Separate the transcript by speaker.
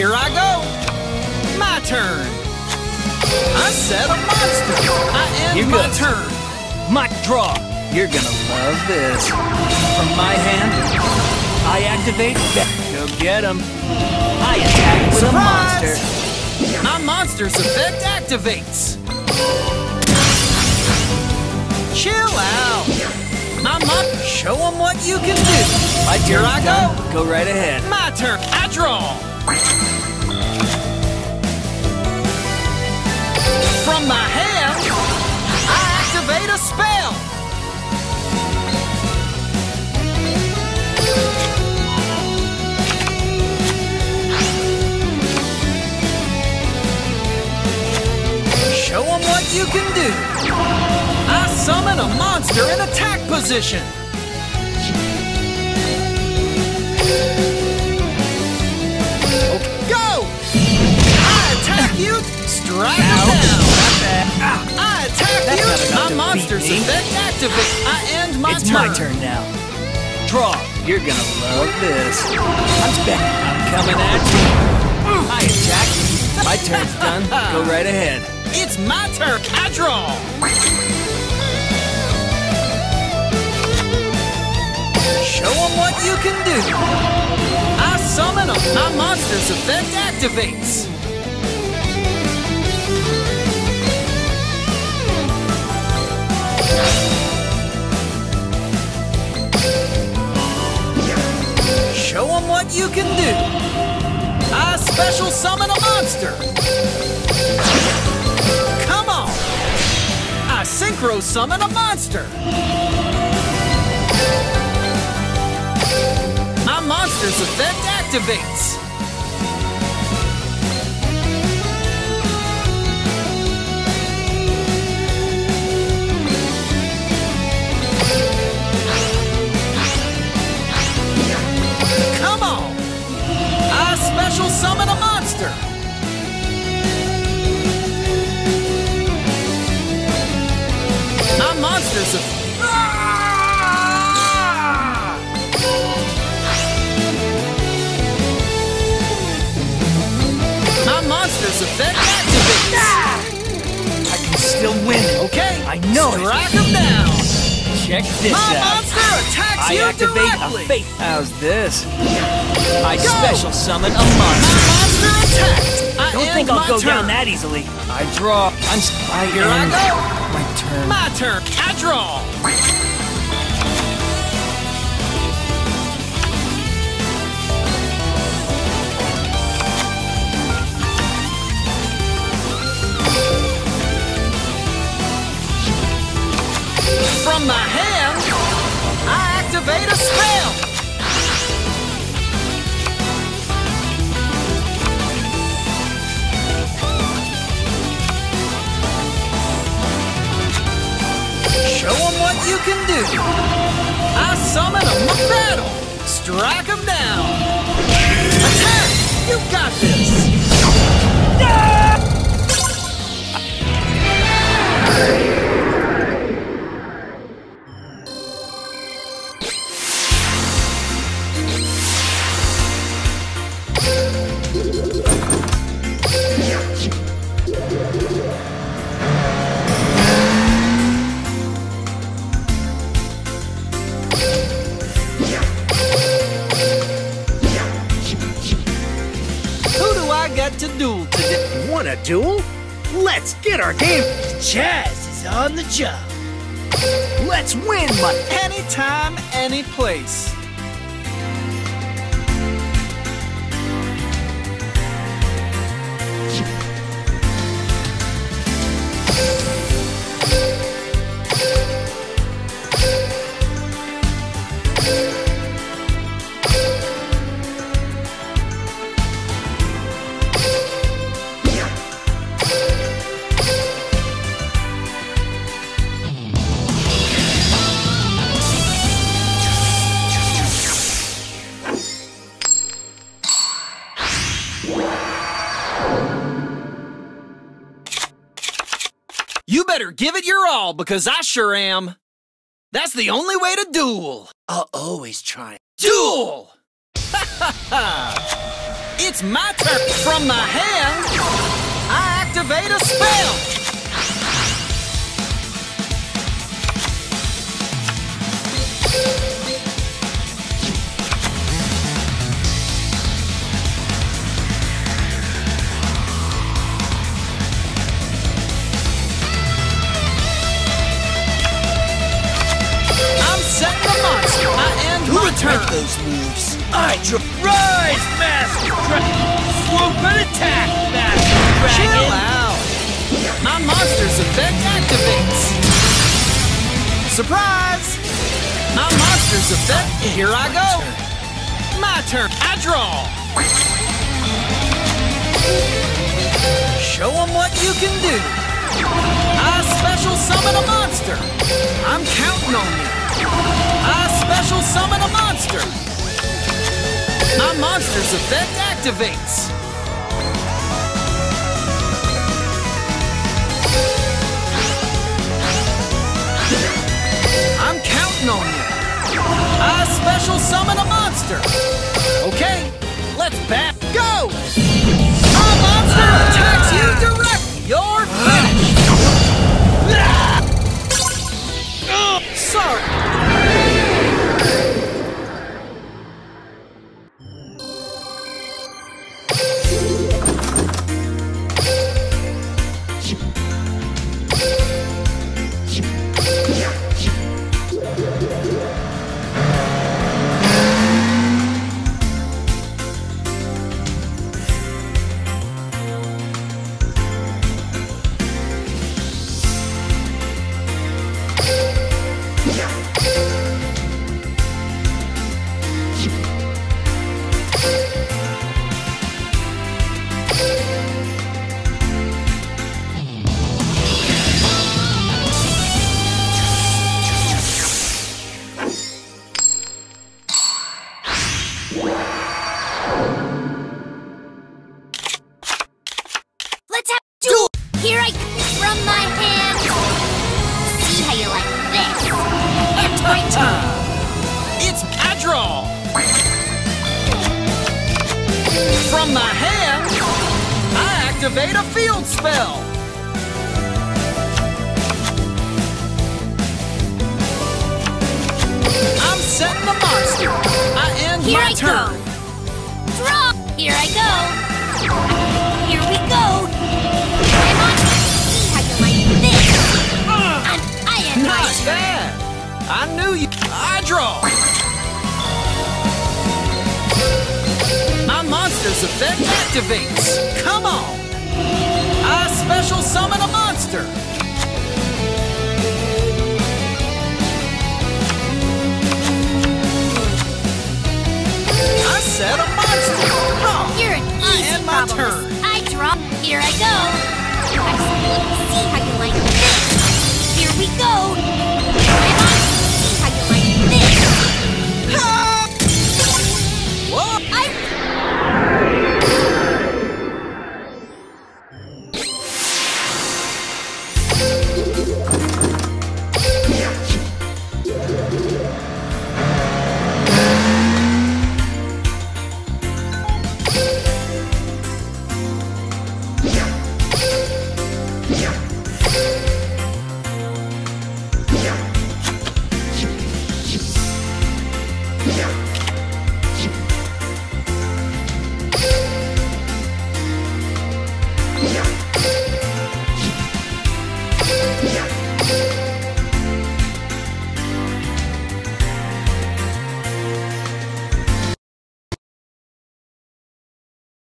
Speaker 1: Here I go. My turn. I set a monster. I end
Speaker 2: Here
Speaker 1: my
Speaker 2: goes.
Speaker 1: turn.
Speaker 2: My draw. You're gonna love this. From my hand, I activate. Go get him. I attack with a monster.
Speaker 1: My monster's effect activates. Chill out. My mon- Show 'em what you can do.
Speaker 2: My
Speaker 1: Here
Speaker 2: turn's
Speaker 1: I go.
Speaker 2: Go right ahead.
Speaker 1: My turn. I draw. From my hand, I activate a spell. Show 'em what you can do. I summon a monster in attack position. You, strike him down. I attack
Speaker 2: That's
Speaker 1: you, my monster's effect activate. I end my
Speaker 2: it's
Speaker 1: turn.
Speaker 2: my turn now. Draw. You're gonna love this. I'm back. I'm coming at you. I attack. My turn's done. Go right ahead.
Speaker 1: It's my turn. I draw. Show 'em what you can do. I summon 'em. My monster's effect activates. You can do. I special summon a monster. Come on! I synchro summon a monster! My monster's effect activates! Ah! My monster's a. My monster's effect activates.
Speaker 2: I can still win.
Speaker 1: Okay,
Speaker 2: I know it.
Speaker 1: Strike him down.
Speaker 2: Check this
Speaker 1: My
Speaker 2: out.
Speaker 1: monster attacks
Speaker 2: I
Speaker 1: you
Speaker 2: activate
Speaker 1: directly.
Speaker 2: a fate. How's this? I
Speaker 1: Go.
Speaker 2: special summon a
Speaker 1: My
Speaker 2: monster.
Speaker 1: monster attacked. I
Speaker 2: Don't think I'll
Speaker 1: my
Speaker 2: go
Speaker 1: turn.
Speaker 2: down that easily. I draw. I'm. I
Speaker 1: Here I go.
Speaker 2: My turn.
Speaker 1: I draw. From my hand, I activate a spell. Can do. I summon a battle. Strike 'em down. Duel?
Speaker 3: Let's get our game. Chazz is on the job. Let's win, my.
Speaker 1: Anytime, any place. Better give it your all because I sure am. That's the only way to duel.
Speaker 3: I'll always try.
Speaker 1: Duel! It's my turn. From my hand, I activate a spell. Turn.
Speaker 3: those moves? I dr- Rise, Master Dragon! Swoop and attack, Master Dragon.
Speaker 1: Chill out. My monster's effect activates. Surprise! My monster's effect. Here I go. My turn. I draw. Show them what you can do. I special summon a monster. I'm counting on you. I monster's effect activates. I'm counting on you. I special summon a monster. Okay, let's bat. Draw. From my hand, I activate a field spell. I'm setting the monster. I end
Speaker 4: Here
Speaker 1: my
Speaker 4: I
Speaker 1: turn.
Speaker 4: go. Draw. Here I go. Here we go. I'm on. See how you like this. And I end my
Speaker 1: Not bad. I knew you. I draw. Monster's effect activates. Come on. I special summon a monster. I set a monster. Oh,
Speaker 4: You're an
Speaker 1: I
Speaker 4: easy
Speaker 1: end my
Speaker 4: problem.
Speaker 1: turn.
Speaker 4: I draw. Here I go. See how you like.